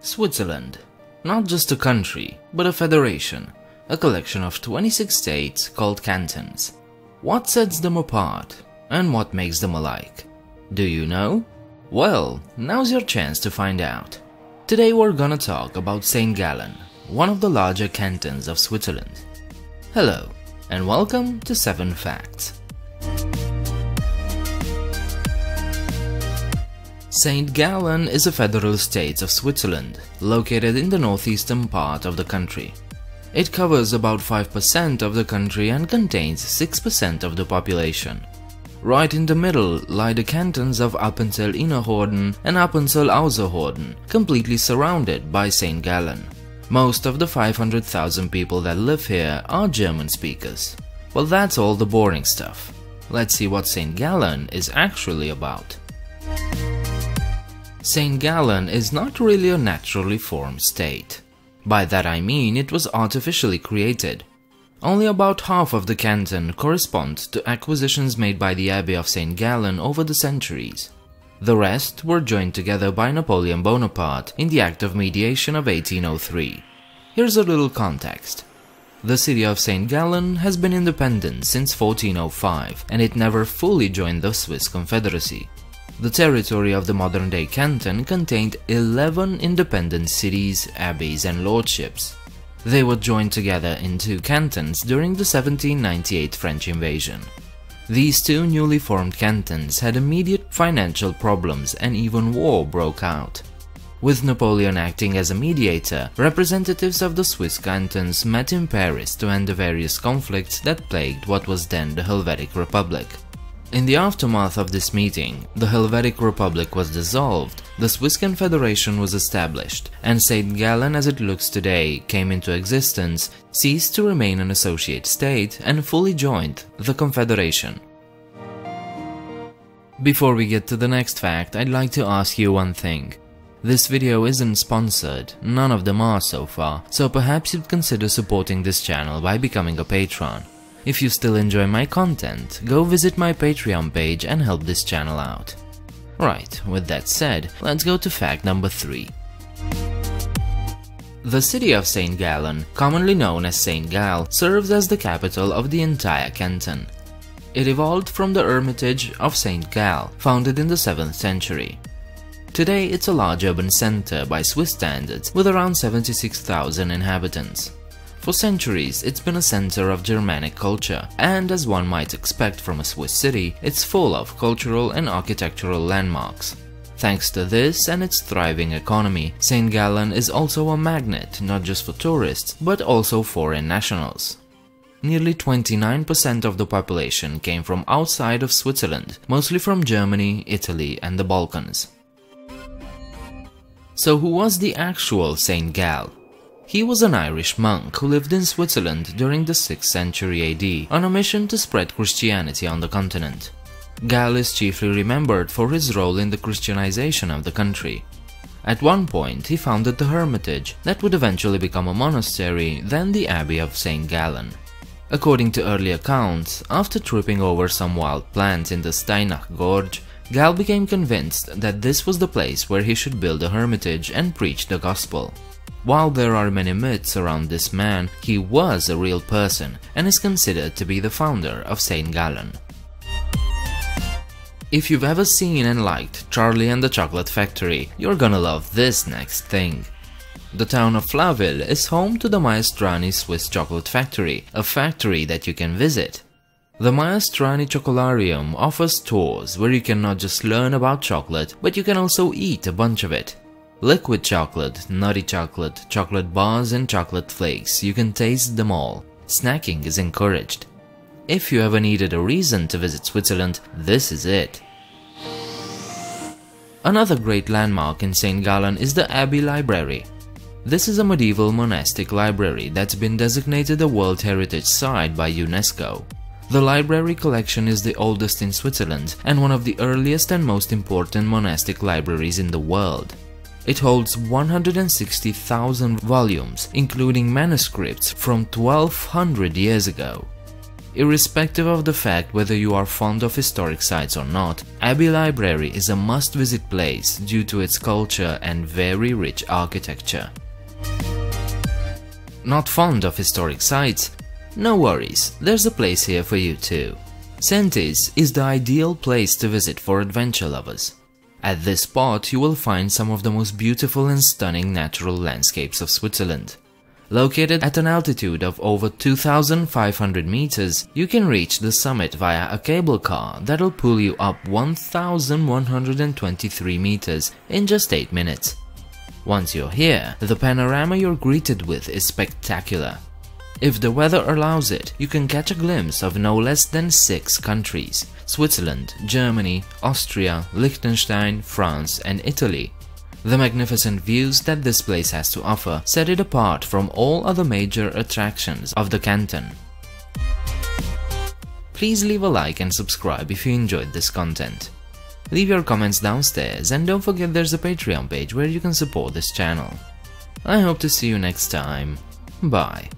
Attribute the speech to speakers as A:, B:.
A: Switzerland. Not just a country, but a federation, a collection of 26 states called cantons. What sets them apart, and what makes them alike? Do you know? Well, now's your chance to find out. Today we're gonna talk about St. Gallen, one of the larger cantons of Switzerland. Hello, and welcome to 7 Facts. St. Gallen is a federal state of Switzerland, located in the northeastern part of the country. It covers about 5% of the country and contains 6% of the population. Right in the middle lie the cantons of Appenzell Innerrhoden and Appenzell Ausserrhoden, completely surrounded by St. Gallen. Most of the 500,000 people that live here are German speakers. Well, that's all the boring stuff. Let's see what St. Gallen is actually about. St. Gallen is not really a naturally formed state. By that I mean it was artificially created. Only about half of the canton correspond to acquisitions made by the Abbey of St. Gallen over the centuries. The rest were joined together by Napoleon Bonaparte in the Act of Mediation of 1803. Here's a little context. The city of St. Gallen has been independent since 1405 and it never fully joined the Swiss Confederacy. The territory of the modern-day canton contained 11 independent cities, abbeys and lordships. They were joined together in two cantons during the 1798 French invasion. These two newly formed cantons had immediate financial problems and even war broke out. With Napoleon acting as a mediator, representatives of the Swiss cantons met in Paris to end the various conflicts that plagued what was then the Helvetic Republic. In the aftermath of this meeting, the Helvetic Republic was dissolved, the Swiss Confederation was established, and St. Gallen as it looks today came into existence, ceased to remain an associate state, and fully joined the Confederation. Before we get to the next fact, I'd like to ask you one thing. This video isn't sponsored, none of them are so far, so perhaps you'd consider supporting this channel by becoming a patron. If you still enjoy my content, go visit my Patreon page and help this channel out. Right, with that said, let's go to fact number 3. The city of St. Gallen, commonly known as St. Gall, serves as the capital of the entire canton. It evolved from the Hermitage of St. Gall, founded in the 7th century. Today it's a large urban center by Swiss standards with around 76,000 inhabitants. For centuries, it's been a center of Germanic culture, and as one might expect from a Swiss city, it's full of cultural and architectural landmarks. Thanks to this and its thriving economy, St. Gallen is also a magnet not just for tourists, but also foreign nationals. Nearly 29% of the population came from outside of Switzerland, mostly from Germany, Italy and the Balkans. So who was the actual St. Gall? He was an Irish monk who lived in Switzerland during the 6th century AD on a mission to spread Christianity on the continent. Gall is chiefly remembered for his role in the Christianization of the country. At one point, he founded the Hermitage that would eventually become a monastery, then the Abbey of St. Gallen. According to early accounts, after tripping over some wild plants in the Steinach Gorge, Gall became convinced that this was the place where he should build a hermitage and preach the gospel. While there are many myths around this man, he was a real person and is considered to be the founder of St. Gallen. If you've ever seen and liked Charlie and the Chocolate Factory, you're gonna love this next thing. The town of Flawil is home to the Maestrani Swiss Chocolate Factory, a factory that you can visit. The Maestrani Chocolarium offers tours where you can not just learn about chocolate, but you can also eat a bunch of it. Liquid chocolate, nutty chocolate, chocolate bars and chocolate flakes, you can taste them all. Snacking is encouraged. If you ever needed a reason to visit Switzerland, this is it. Another great landmark in St. Gallen is the Abbey Library. This is a medieval monastic library that's been designated a World Heritage Site by UNESCO. The library collection is the oldest in Switzerland and one of the earliest and most important monastic libraries in the world. It holds 160,000 volumes, including manuscripts from 1200 years ago. Irrespective of the fact whether you are fond of historic sites or not, Abbey Library is a must-visit place due to its culture and very rich architecture. Not fond of historic sites? No worries, there's a place here for you too. Säntis is the ideal place to visit for adventure lovers. At this spot you will find some of the most beautiful and stunning natural landscapes of Switzerland. Located at an altitude of over 2500 meters, you can reach the summit via a cable car that'll pull you up 1123 meters in just 8 minutes. Once you're here, the panorama you're greeted with is spectacular. If the weather allows it, you can catch a glimpse of no less than 6 countries Switzerland, Germany, Austria, Liechtenstein, France and Italy the magnificent views that this place has to offer set it apart from all other major attractions of the canton. Please leave a like and subscribe if you enjoyed this content. Leave your comments downstairs and don't forget there's a Patreon page where you can support this channel. I hope to see you next time. Bye.